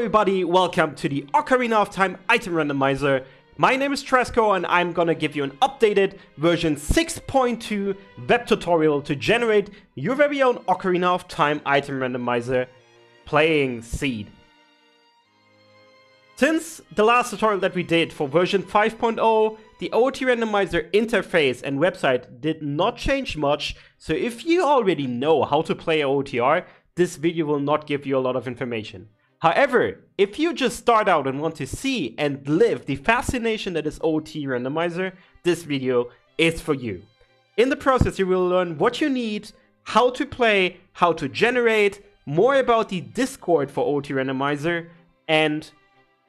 everybody, welcome to the Ocarina of Time item randomizer. My name is Tresco and I'm gonna give you an updated version 6.2 web tutorial to generate your very own Ocarina of Time item randomizer playing Seed. Since the last tutorial that we did for version 5.0, the OT randomizer interface and website did not change much, so if you already know how to play OTR, this video will not give you a lot of information. However, if you just start out and want to see and live the fascination that is OT Randomizer, this video is for you. In the process, you will learn what you need, how to play, how to generate, more about the Discord for OT Randomizer, and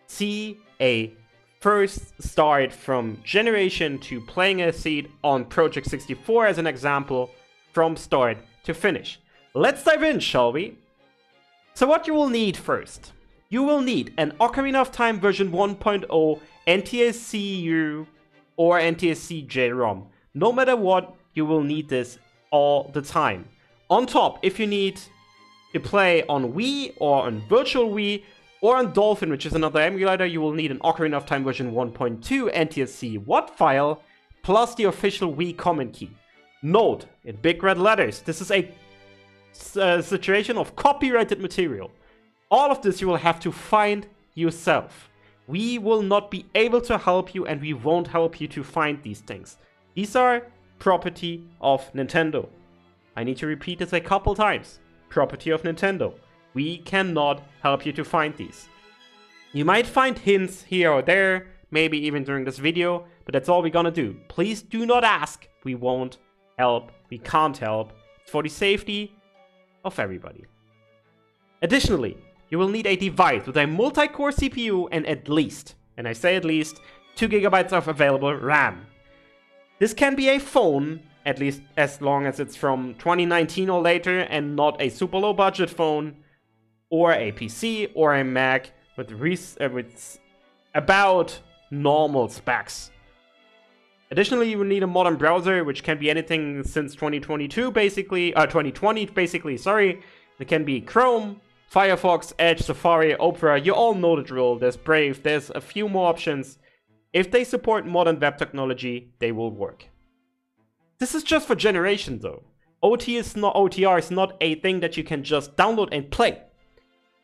see a first start from generation to playing a seed on Project 64 as an example, from start to finish. Let's dive in, shall we? So what you will need first, you will need an Ocarina of Time version 1.0 NTSC-U or NTSC-J ROM. No matter what, you will need this all the time. On top, if you need to play on Wii or on Virtual Wii or on Dolphin, which is another emulator, you will need an Ocarina of Time version 1.2 NTSC WAD file plus the official Wii common key. Note, in big red letters, this is a uh, situation of copyrighted material. All of this you will have to find yourself. We will not be able to help you and we won't help you to find these things. These are property of Nintendo. I need to repeat this a couple times. Property of Nintendo. We cannot help you to find these. You might find hints here or there, maybe even during this video, but that's all we're gonna do. Please do not ask. We won't help. We can't help. It's for the safety of everybody. Additionally, you will need a device with a multi-core CPU and at least, and I say at least, 2GB of available RAM. This can be a phone, at least as long as it's from 2019 or later and not a super low budget phone, or a PC or a Mac with, uh, with about normal specs. Additionally, you will need a modern browser, which can be anything since 2022, basically, uh, 2020, basically, sorry. It can be Chrome, Firefox, Edge, Safari, Opera, you all know the drill. There's Brave, there's a few more options. If they support modern web technology, they will work. This is just for generation though. OT is not OTR is not a thing that you can just download and play.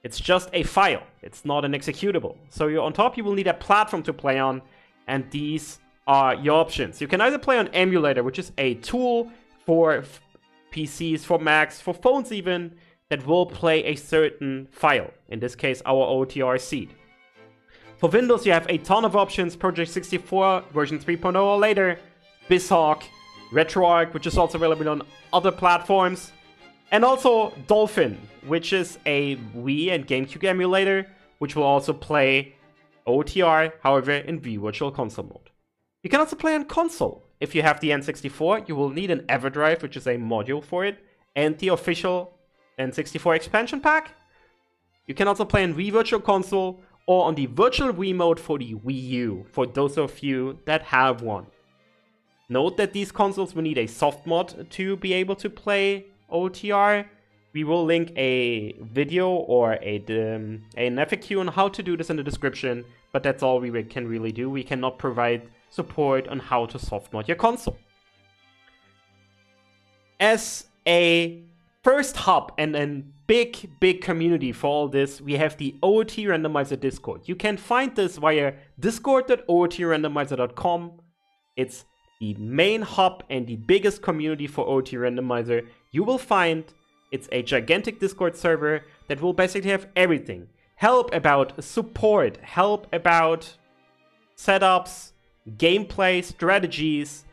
It's just a file. It's not an executable. So on top you will need a platform to play on and these are your options. You can either play on emulator, which is a tool for PCs, for Macs, for phones even, that will play a certain file. In this case, our OTR seed. For Windows, you have a ton of options. Project 64, version 3.0 or later, BizHawk, RetroArch, which is also available on other platforms. And also Dolphin, which is a Wii and GameCube emulator, which will also play OTR, however, in Virtual Console mode. You can also play on console. If you have the N64, you will need an EverDrive, which is a module for it, and the official N64 expansion pack. You can also play on Wii Virtual Console or on the Virtual Wii mode for the Wii U, for those of you that have one. Note that these consoles will need a soft mod to be able to play OTR. We will link a video or a, um, an FAQ on how to do this in the description, but that's all we can really do. We cannot provide support on how to soft mod your console. As a first hub and a big, big community for all this, we have the OOT Randomizer Discord. You can find this via discord.ootrandomizer.com. It's the main hub and the biggest community for OT Randomizer. You will find it's a gigantic Discord server that will basically have everything. Help about support, help about setups, gameplay, strategies,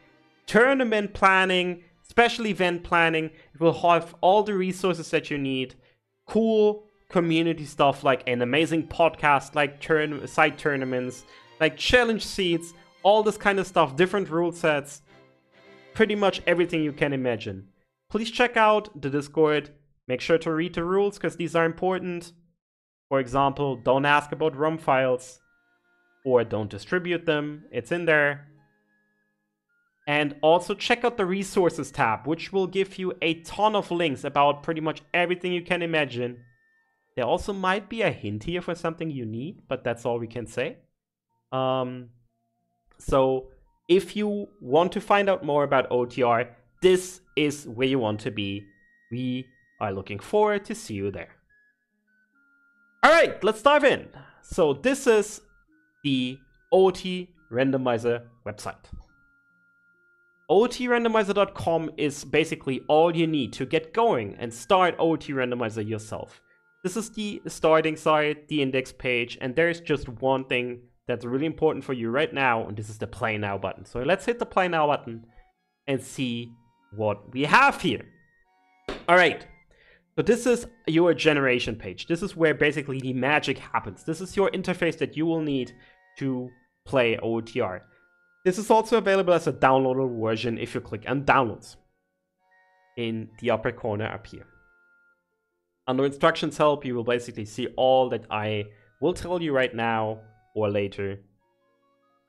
tournament planning, special event planning. It will have all the resources that you need. Cool community stuff like an amazing podcast, like turn side tournaments, like challenge seeds, all this kind of stuff, different rule sets, pretty much everything you can imagine. Please check out the Discord. Make sure to read the rules because these are important. For example, don't ask about ROM files or don't distribute them. It's in there. And also check out the resources tab, which will give you a ton of links about pretty much everything you can imagine. There also might be a hint here for something you need, but that's all we can say. Um, so if you want to find out more about OTR, this is where you want to be. We are looking forward to see you there. All right, let's dive in. So this is the OT randomizer website. OTRandomizer.com is basically all you need to get going and start OT Randomizer yourself. This is the starting site, the index page, and there's just one thing that's really important for you right now, and this is the play now button. So let's hit the play now button and see what we have here. All right, so this is your generation page. This is where basically the magic happens. This is your interface that you will need to play OTR. This is also available as a downloadable version if you click on downloads in the upper corner up here. Under instructions help, you will basically see all that I will tell you right now or later.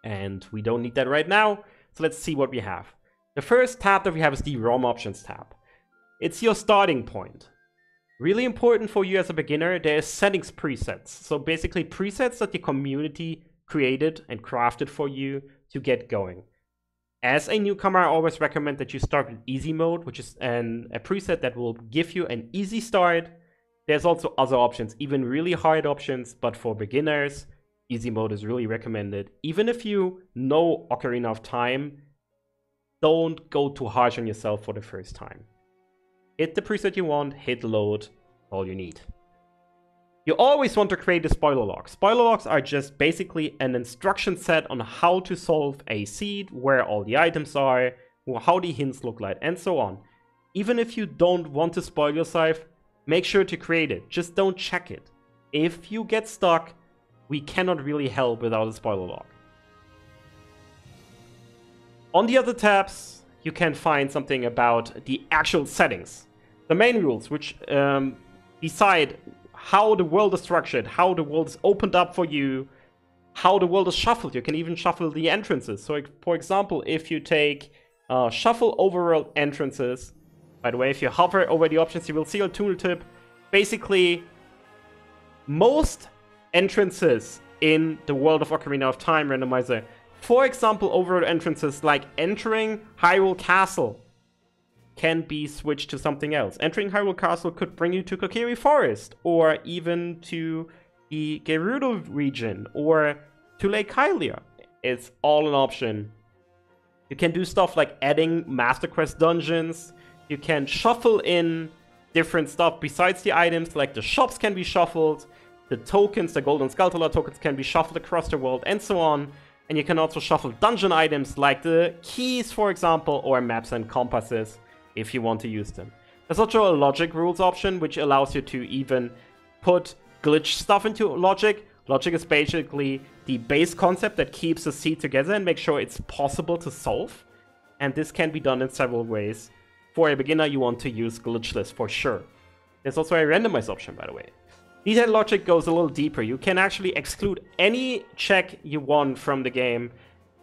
And we don't need that right now, so let's see what we have. The first tab that we have is the ROM options tab. It's your starting point. Really important for you as a beginner, there's settings presets. So basically presets that the community created and crafted for you to get going. As a newcomer, I always recommend that you start with easy mode, which is an, a preset that will give you an easy start. There's also other options, even really hard options, but for beginners, easy mode is really recommended. Even if you know Ocarina of Time, don't go too harsh on yourself for the first time. Hit the preset you want, hit load, all you need. You always want to create a spoiler log. Spoiler logs are just basically an instruction set on how to solve a seed, where all the items are, how the hints look like, and so on. Even if you don't want to spoil yourself, make sure to create it. Just don't check it. If you get stuck, we cannot really help without a spoiler log. On the other tabs, you can find something about the actual settings. The main rules, which um, decide how the world is structured, how the world is opened up for you, how the world is shuffled. You can even shuffle the entrances. So, for example, if you take uh, shuffle overworld entrances, by the way, if you hover over the options, you will see a tooltip. Basically, most entrances in the world of Ocarina of Time randomizer, for example, overworld entrances like entering Hyrule Castle, can be switched to something else. Entering Hyrule Castle could bring you to Kokiri Forest, or even to the Gerudo region, or to Lake Hylia. It's all an option. You can do stuff like adding Master Quest dungeons. You can shuffle in different stuff besides the items, like the shops can be shuffled, the tokens, the Golden Skulltula tokens can be shuffled across the world, and so on. And you can also shuffle dungeon items like the keys, for example, or maps and compasses if you want to use them. There's also a logic rules option, which allows you to even put glitch stuff into logic. Logic is basically the base concept that keeps the seed together and makes sure it's possible to solve. And this can be done in several ways. For a beginner, you want to use glitchless for sure. There's also a randomize option, by the way. Detailed logic goes a little deeper. You can actually exclude any check you want from the game.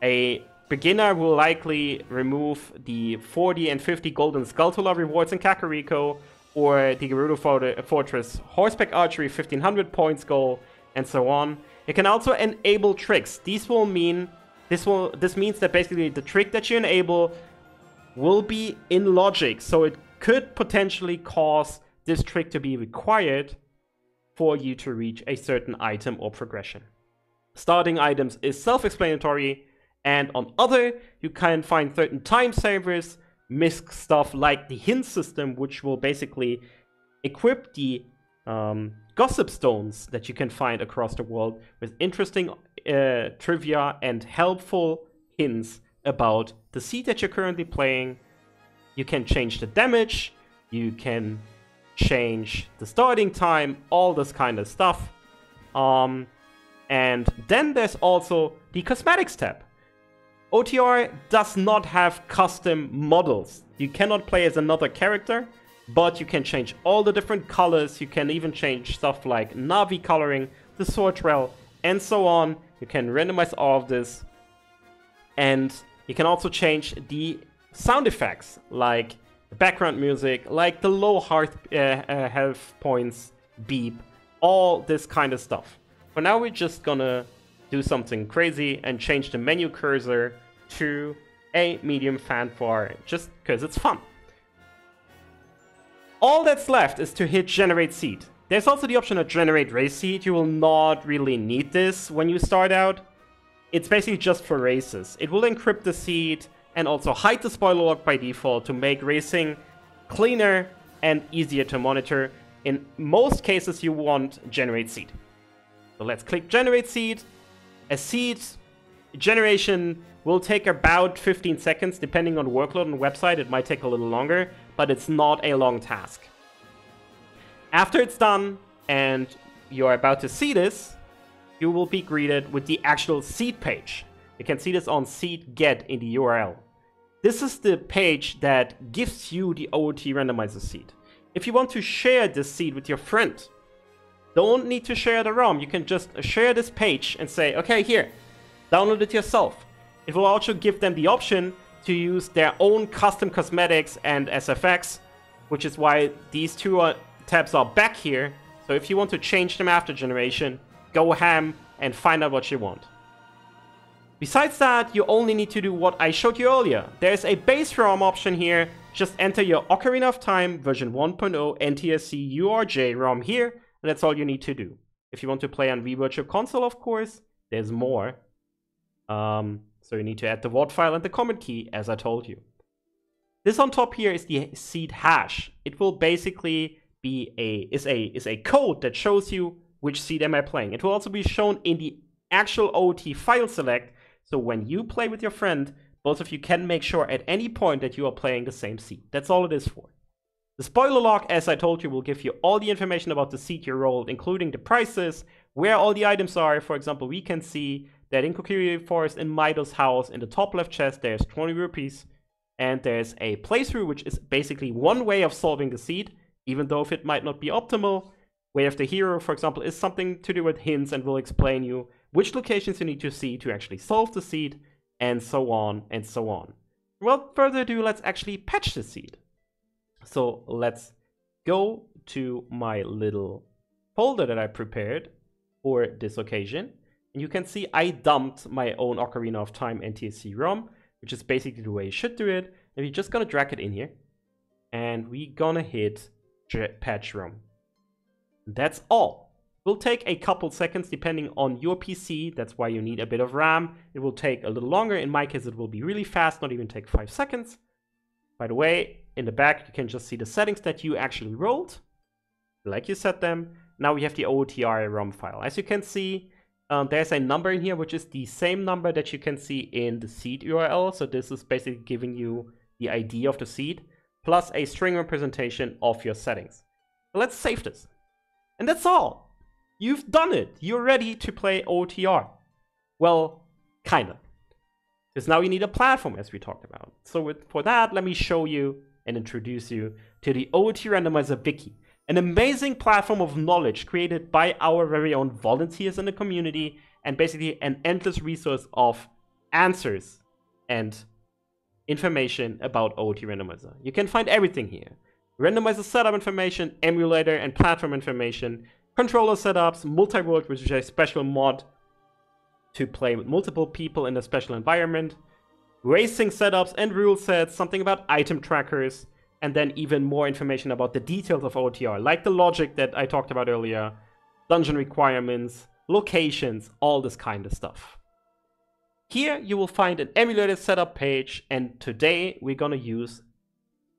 A Beginner will likely remove the 40 and 50 Golden Skulltula rewards in Kakariko, or the Gerudo Fortress Horseback Archery 1500 points goal, and so on. It can also enable tricks. These will mean this will this means that basically the trick that you enable will be in logic, so it could potentially cause this trick to be required for you to reach a certain item or progression. Starting items is self-explanatory, and on other, you can find certain time savers, misc stuff like the hint system, which will basically equip the um, gossip stones that you can find across the world with interesting uh, trivia and helpful hints about the seed that you're currently playing. You can change the damage, you can change the starting time, all this kind of stuff. Um, and then there's also the cosmetics tab. OTR does not have custom models. You cannot play as another character, but you can change all the different colors. You can even change stuff like Navi coloring, the sword trail, and so on. You can randomize all of this. And you can also change the sound effects, like background music, like the low heart uh, uh, health points beep, all this kind of stuff. For now, we're just gonna do something crazy and change the menu cursor to a medium fan fanfare, just because it's fun. All that's left is to hit generate seed. There's also the option of generate race seed. You will not really need this when you start out. It's basically just for races. It will encrypt the seed and also hide the spoiler log by default to make racing cleaner and easier to monitor. In most cases, you want generate seed. So let's click generate seed. A seed generation will take about 15 seconds, depending on workload the website. It might take a little longer, but it's not a long task. After it's done and you're about to see this, you will be greeted with the actual seed page. You can see this on seed get in the URL. This is the page that gives you the OOT randomizer seed. If you want to share this seed with your friend, don't need to share the ROM. You can just share this page and say, okay, here, download it yourself. It will also give them the option to use their own custom cosmetics and SFX, which is why these two are, tabs are back here. So if you want to change them after generation, go ham and find out what you want. Besides that, you only need to do what I showed you earlier. There's a base ROM option here. Just enter your Ocarina of Time version 1.0 NTSC URJ ROM here, and that's all you need to do. If you want to play on Wii Virtual Console, of course, there's more. Um, so you need to add the WAD file and the common key, as I told you. This on top here is the seed hash. It will basically be a is a is a code that shows you which seed am I playing. It will also be shown in the actual OT file select so when you play with your friend, both of you can make sure at any point that you are playing the same seed. That's all it is for. The spoiler log, as I told you, will give you all the information about the seed you rolled, including the prices, where all the items are. For example, we can see that in Kokiri Forest in Mido's house, in the top left chest, there's 20 rupees. And there's a playthrough, which is basically one way of solving the seed, even though if it might not be optimal. Way of the hero, for example, is something to do with hints and will explain you which locations you need to see to actually solve the seed, and so on and so on. Without further ado, let's actually patch the seed. So let's go to my little folder that I prepared for this occasion. And you can see I dumped my own Ocarina of Time NTSC ROM, which is basically the way you should do it. And we're just gonna drag it in here. And we're gonna hit patch ROM. That's all It will take a couple seconds depending on your PC. That's why you need a bit of RAM. It will take a little longer. In my case, it will be really fast, not even take five seconds. By the way, in the back, you can just see the settings that you actually rolled, like you set them. Now we have the OOTR ROM file. As you can see, um, there's a number in here, which is the same number that you can see in the seed URL. So this is basically giving you the ID of the seed, plus a string representation of your settings. let's save this. And that's all. You've done it. You're ready to play OTR. Well, kinda. Because now you need a platform, as we talked about. So with, for that, let me show you and introduce you to the OT Randomizer Wiki, an amazing platform of knowledge created by our very own volunteers in the community, and basically an endless resource of answers and information about OT Randomizer. You can find everything here. Randomizer setup information, emulator, and platform information, controller setups, multi-world, which is a special mod to play with multiple people in a special environment, racing setups and rule sets, something about item trackers, and then even more information about the details of OTR, like the logic that I talked about earlier, dungeon requirements, locations, all this kind of stuff. Here you will find an emulated setup page, and today we're gonna use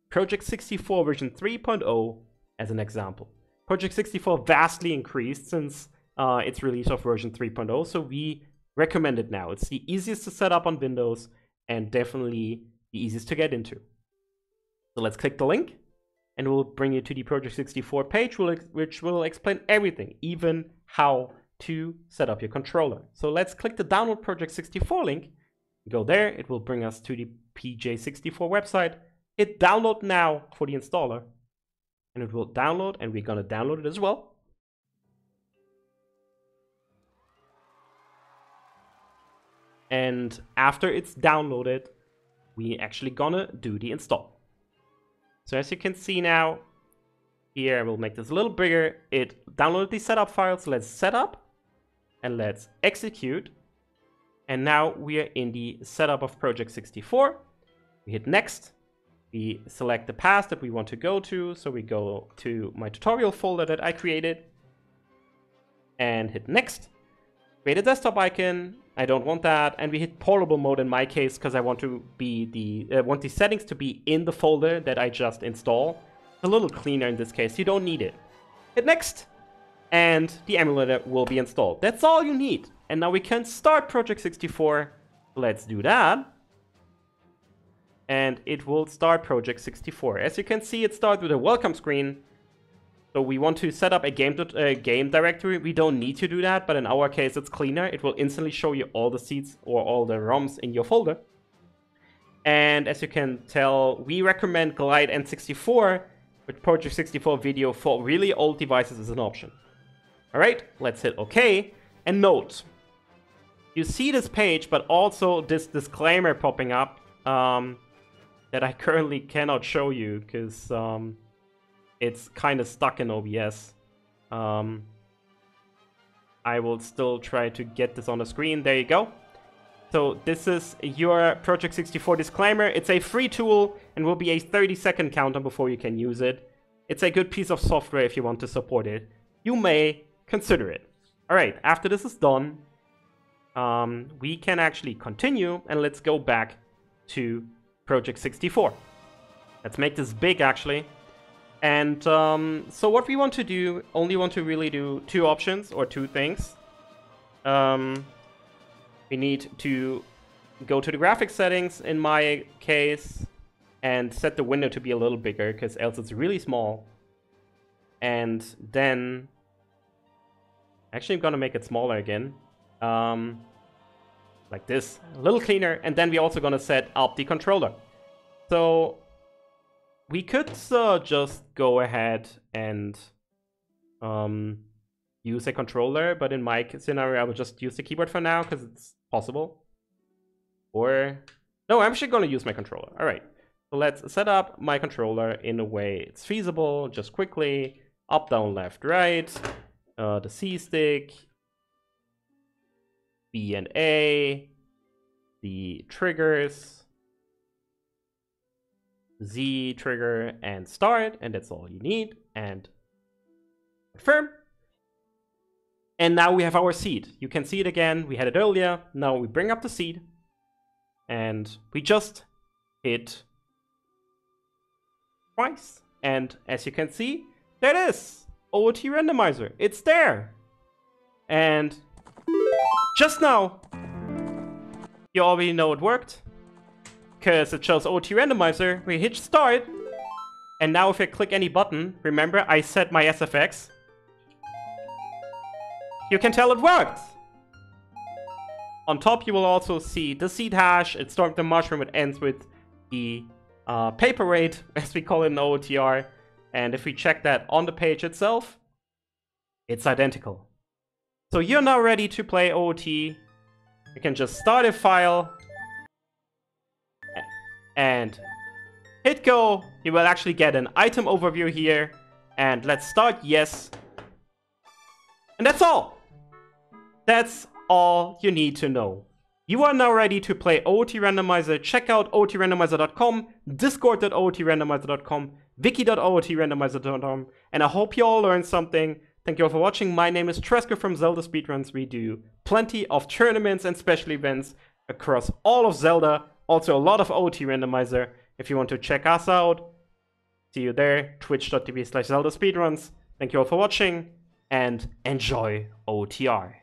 Project 64 version 3.0 as an example. Project 64 vastly increased since uh, its release of version 3.0, so we recommend it now. It's the easiest to set up on Windows and definitely the easiest to get into. So let's click the link and we'll bring you to the Project 64 page, which will explain everything, even how to set up your controller. So let's click the download Project 64 link, go there, it will bring us to the PJ64 website. Hit download now for the installer and it will download and we're gonna download it as well. And after it's downloaded, we actually gonna do the install. So as you can see now, Here, I will make this a little bigger. It downloaded the setup files. Let's set up and let's execute. And now we are in the setup of Project 64. We hit next. We select the path that we want to go to. So we go to my tutorial folder that I created and hit next. Create a desktop icon. I don't want that. And we hit portable mode in my case because I want to be the uh, want the settings to be in the folder that I just install. It's a little cleaner in this case. You don't need it. Hit next and the emulator will be installed. That's all you need. And now we can start Project 64. Let's do that. And it will start Project 64. As you can see, it starts with a welcome screen. So we want to set up a game, a game directory. We don't need to do that, but in our case, it's cleaner. It will instantly show you all the seeds or all the ROMs in your folder. And as you can tell, we recommend GLideN64, with Project 64 video for really old devices is an option. Alright, let's hit OK. And note, you see this page, but also this disclaimer popping up um, that I currently cannot show you because um, it's kind of stuck in OBS. Um, I will still try to get this on the screen. There you go. So this is your Project 64 disclaimer. It's a free tool and will be a 30 second counter before you can use it. It's a good piece of software if you want to support it. You may consider it. Alright, after this is done, um, we can actually continue and let's go back to Project 64. Let's make this big actually. And um, so what we want to do, only want to really do two options or two things. Um, we need to go to the graphics settings in my case and set the window to be a little bigger because else it's really small. And then actually I'm gonna make it smaller again. Um, like this, a little cleaner. And then we're also gonna set up the controller. So we could uh, just go ahead and um, use a controller, but in my scenario, I will just use the keyboard for now because it's possible. Or, no, I'm actually going to use my controller. All right, so let's set up my controller in a way it's feasible, just quickly. Up, down, left, right. Uh, the C stick, B and A, the triggers, Z trigger and start, and that's all you need. And confirm. And now we have our seed. You can see it again. We had it earlier. Now we bring up the seed. And we just hit twice. And as you can see, there it is. OOT randomizer. It's there. And just now, you already know it worked because it shows OOT randomizer. We hit start. And now if I click any button, remember I set my SFX. You can tell it worked. On top, you will also see the seed hash. It starts the mushroom. It ends with the uh, paper rate, as we call it in OOTR. And if we check that on the page itself, it's identical. So you're now ready to play OOT. You can just start a file, and hit go. You will actually get an item overview here. And let's start yes. And that's all. That's all you need to know. You are now ready to play OT Randomizer. Check out OOTrandomizer.com, discord.ootrandomizer.com, wiki.ootrandomizer.com, and I hope you all learned something. Thank you all for watching. My name is Tresker from Zelda Speedruns. We do plenty of tournaments and special events across all of Zelda. Also, a lot of OT randomizer. If you want to check us out, see you there. Twitch.tv slash Zelda Speedruns. Thank you all for watching and enjoy OTR.